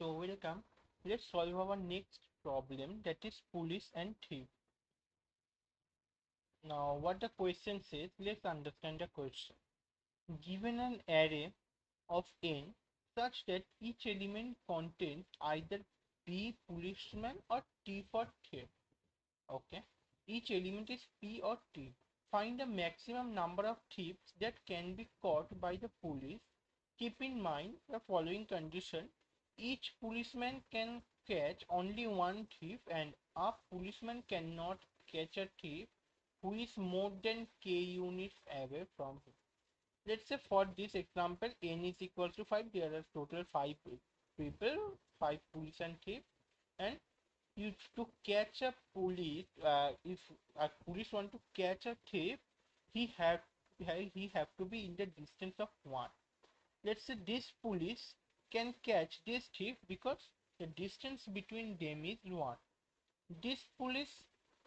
So welcome. Let's solve our next problem that is police and thief. Now what the question says, let's understand the question. Given an array of n such that each element contains either P policeman or T for thief. Okay. Each element is P or T. Find the maximum number of thieves that can be caught by the police. Keep in mind the following condition each policeman can catch only one thief and a policeman cannot catch a thief who is more than k units away from him. Let's say for this example n is equal to 5 there are total 5 people 5 police and thief and you to catch a police uh, if a police want to catch a thief he have he have to be in the distance of 1 let's say this police can catch this thief because the distance between them is 1. This police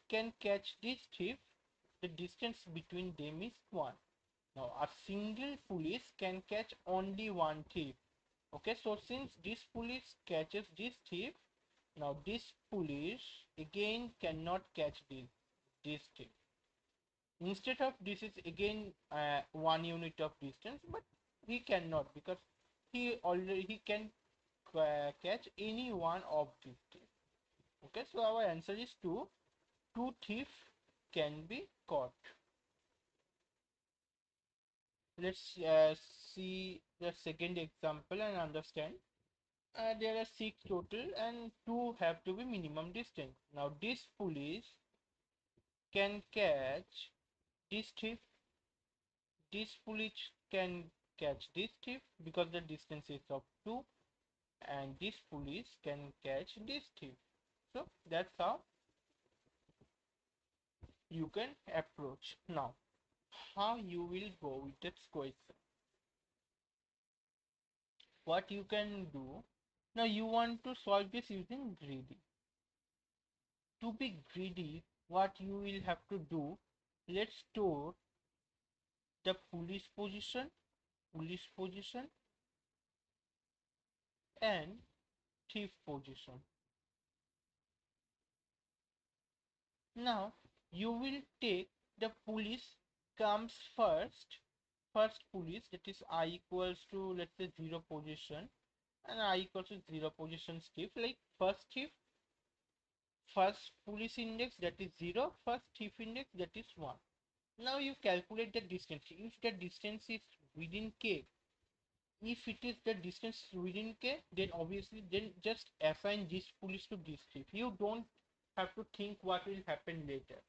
can catch this thief, the distance between them is 1. Now a single police can catch only one thief. Okay, so since this police catches this thief, now this police again cannot catch this, this thief. Instead of this is again uh, one unit of distance, but he cannot because he already he can uh, catch any one of these thieves. Okay, so our answer is two. Two thieves can be caught. Let's uh, see the second example and understand. Uh, there are six total and two have to be minimum distance. Now this police can catch this thief. This police can catch this thief because the distance is of 2 and this police can catch this thief so that's how you can approach. Now how you will go with this question? What you can do? Now you want to solve this using greedy. To be greedy what you will have to do let's store the police position police position and thief position. Now you will take the police comes first first police that is i equals to let's say 0 position and i equals to 0 position thief like first thief first police index that is 0 first thief index that is 1 now you calculate the distance. If the distance is within k if it is the distance within k then obviously then just assign this police to this thief you don't have to think what will happen later.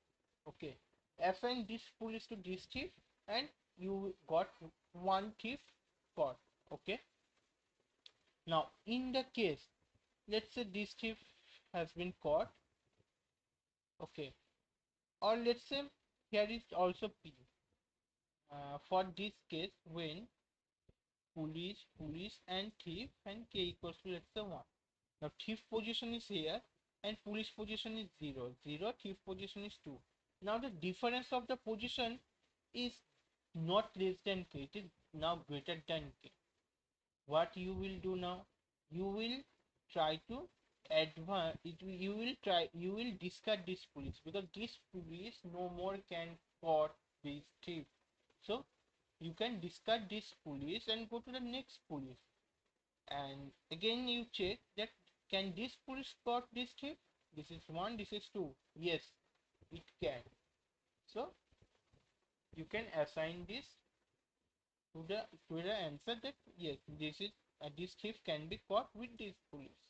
Okay. Assign this police to this thief and you got one thief caught okay. Now in the case let's say this thief has been caught. Okay. Or let's say here is also p. Uh, for this case when police police and thief and k equals to let's say 1 now thief position is here and police position is 0 0 thief position is 2 now the difference of the position is not less than k. It is now greater than k. What you will do now? You will try to advance it you will try you will discard this police because this police no more can caught this thief so you can discard this police and go to the next police. And again you check that can this police spot this thief this is one this is two. Yes it can. So you can assign this to the to the answer that yes this is uh, this thief can be caught with this police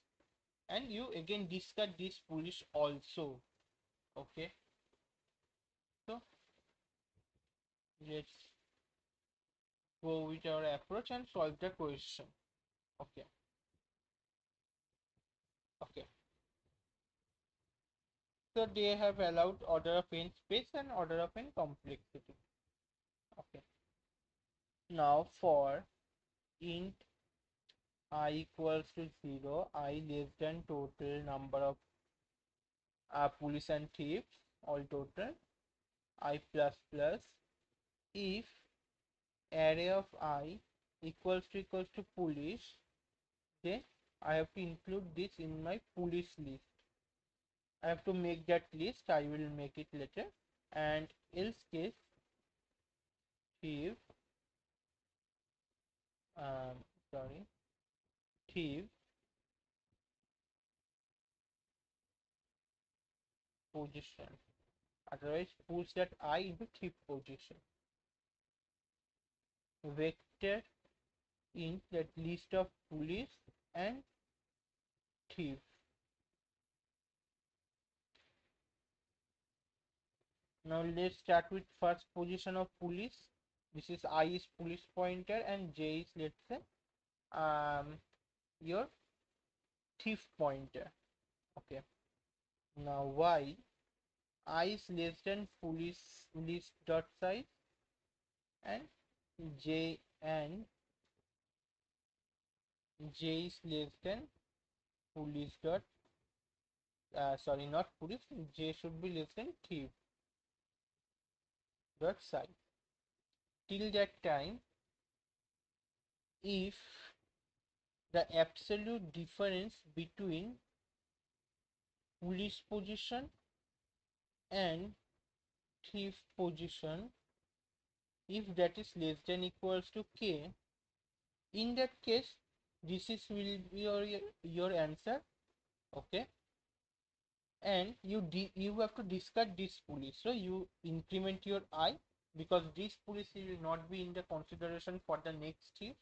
and you again discard this police also. Okay? So let's go with our approach and solve the question. Okay. Okay. So they have allowed order of n space and order of n complexity. Okay. Now for int i equals to 0 i less than total number of uh, police and thieves all total i plus plus if array of i equals to equals to police then I have to include this in my police list. I have to make that list. I will make it later. And else case thief um sorry position. Otherwise push that i into the thief position. Vector in that list of police and thief now let's start with first position of police this is i is police pointer and j is let's say um your thief pointer. Okay. Now y i is less than police list dot size and j and j is less than police dot uh, sorry not police j should be less than thief dot size. Till that time if the absolute difference between police position and thief position if that is less than equals to k in that case this is will be your your answer okay? And you you have to discard this police so you increment your i because this police will not be in the consideration for the next thief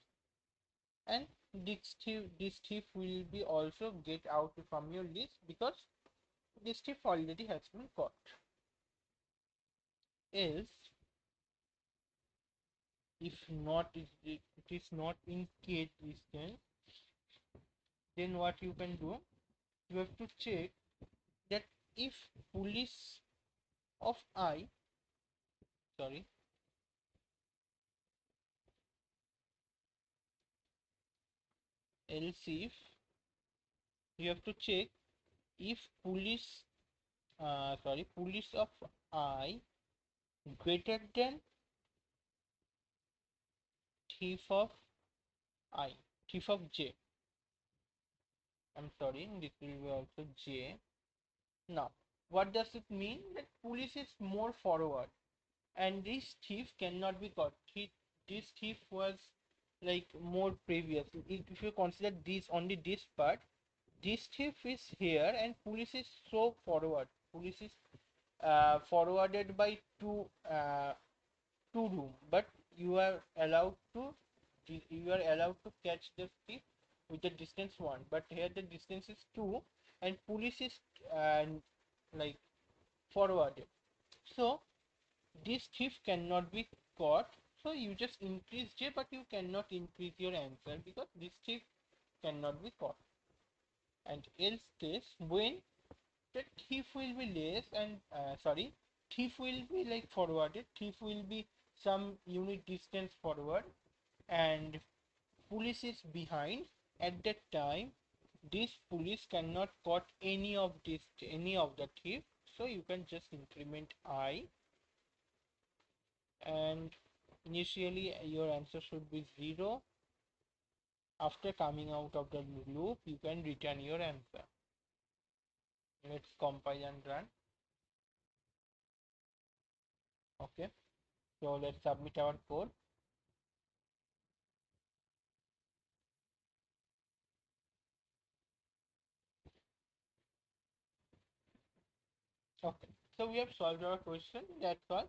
and this thief will be also get out from your list because this thief already has been caught else if not it is not in k distance then what you can do? You have to check that if police of i sorry else if you have to check if police uh, sorry police of i greater than thief of i thief of j. I'm sorry this will be also j. Now what does it mean? That police is more forward and this thief cannot be caught. He, this thief was like more previous. If you consider this only this part this thief is here and police is so forward. Police is uh, forwarded by two uh, two room. But you are allowed to you are allowed to catch the thief with the distance one. But here the distance is two and police is uh, like forwarded. So this thief cannot be caught so you just increase j but you cannot increase your answer because this thief cannot be caught. And else case when the thief will be less and uh, sorry thief will be like forwarded thief will be some unit distance forward and police is behind. At that time this police cannot caught any of this any of the thief. So you can just increment i and initially uh, your answer should be 0 after coming out of the loop you can return your answer. Let's compile and run. Okay. So let's submit our code. Okay. So we have solved our question. That's all